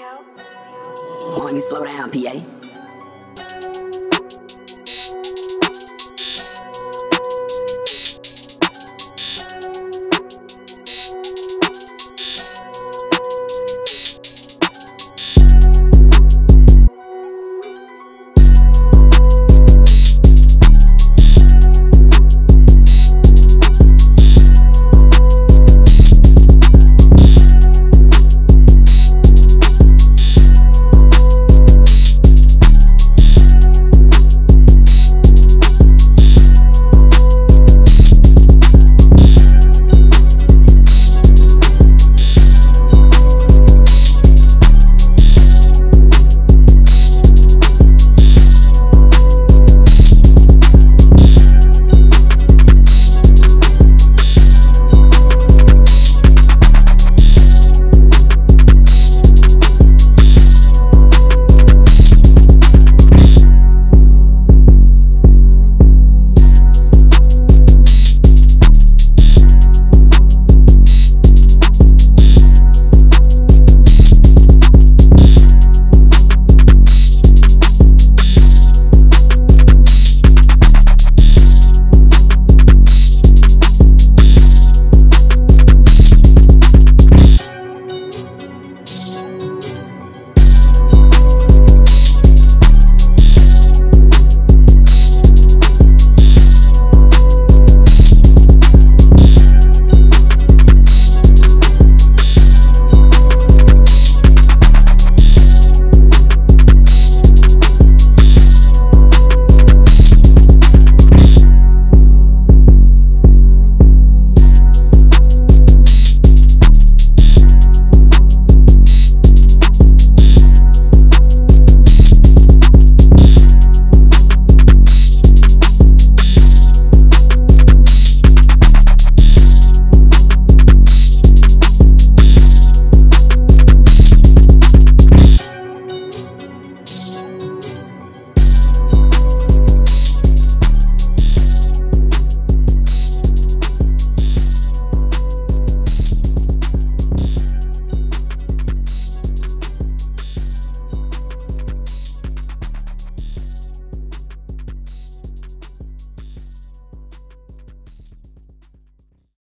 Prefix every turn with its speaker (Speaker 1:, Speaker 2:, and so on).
Speaker 1: Why don't you slow down, PA?